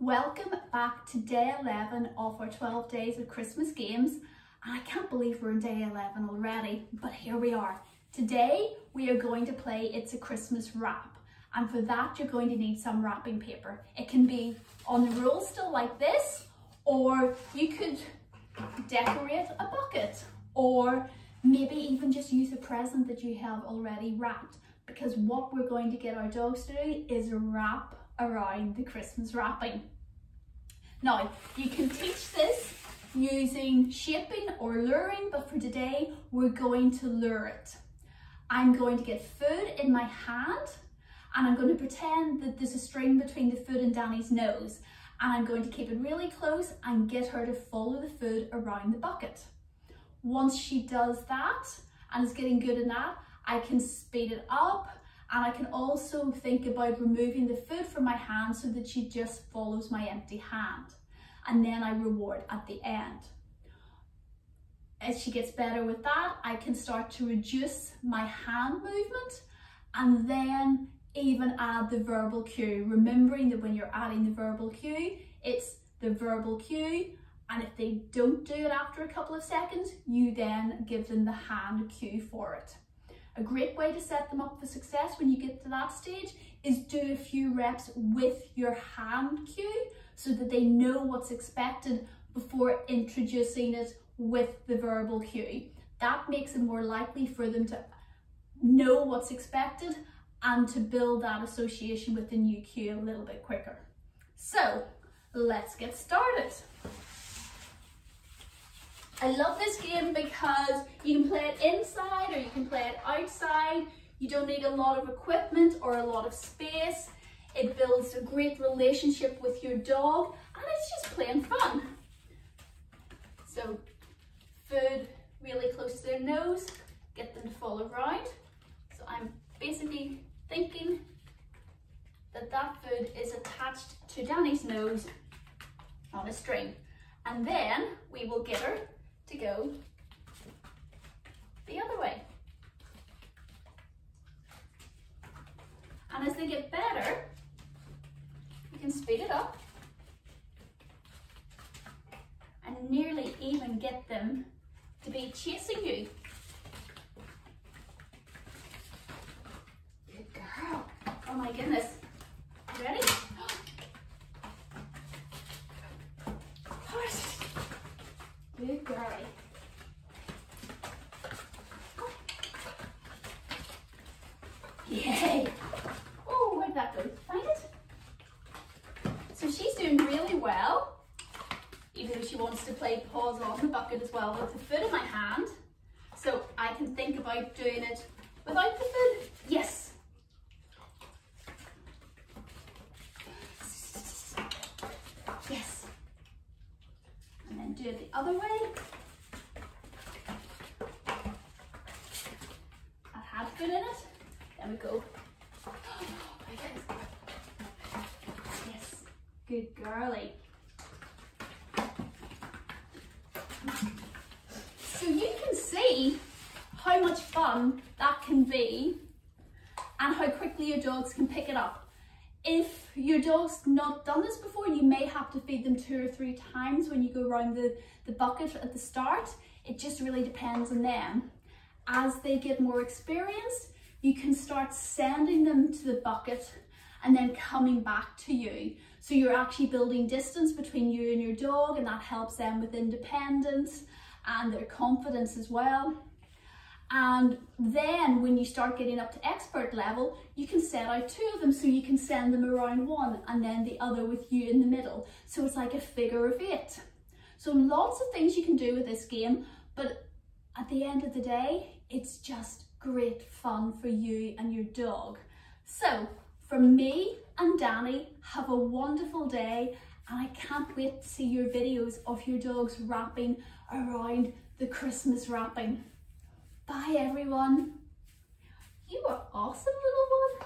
Welcome back to day 11 of our 12 days of Christmas games. I can't believe we're in day 11 already, but here we are. Today we are going to play It's a Christmas Wrap. And for that you're going to need some wrapping paper. It can be on the roll still like this, or you could decorate a bucket, or maybe even just use a present that you have already wrapped. Because what we're going to get our dogs to do is wrap around the Christmas wrapping. Now, you can teach this using shaping or luring, but for today, we're going to lure it. I'm going to get food in my hand and I'm going to pretend that there's a string between the food and Danny's nose and I'm going to keep it really close and get her to follow the food around the bucket. Once she does that and is getting good in that, I can speed it up and I can also think about removing the food from my hand so that she just follows my empty hand. And then I reward at the end. As she gets better with that, I can start to reduce my hand movement and then even add the verbal cue, remembering that when you're adding the verbal cue, it's the verbal cue and if they don't do it after a couple of seconds, you then give them the hand cue for it. A great way to set them up for success when you get to that stage is do a few reps with your hand cue so that they know what's expected before introducing it with the verbal cue. That makes it more likely for them to know what's expected and to build that association with the new cue a little bit quicker. So let's get started. I love this game because you can play it inside or you can play it outside. You don't need a lot of equipment or a lot of space. It builds a great relationship with your dog and it's just plain fun. So food really close to their nose, get them to follow around. So I'm basically thinking that that food is attached to Danny's nose on a string. And then we will get her to go the other way. And as they get better, you can speed it up and nearly even get them to be chasing you. Good girl. Oh my goodness. Yay! Oh, where'd that go? Find it? So she's doing really well, even though she wants to play paws on the bucket as well with the food in my hand. So I can think about doing it without the food. Yes and do it the other way. I've had in it. There we go. Yes, good girly. So you can see how much fun that can be and how quickly your dogs can pick it up. If your dog's not done this before, you may have to feed them two or three times when you go around the, the bucket at the start. It just really depends on them. As they get more experienced, you can start sending them to the bucket and then coming back to you. So you're actually building distance between you and your dog and that helps them with independence and their confidence as well. And then when you start getting up to expert level, you can set out two of them so you can send them around one and then the other with you in the middle. So it's like a figure of eight. So lots of things you can do with this game, but at the end of the day, it's just great fun for you and your dog. So from me and Danny, have a wonderful day and I can't wait to see your videos of your dogs wrapping around the Christmas wrapping. Bye everyone. You are awesome little one.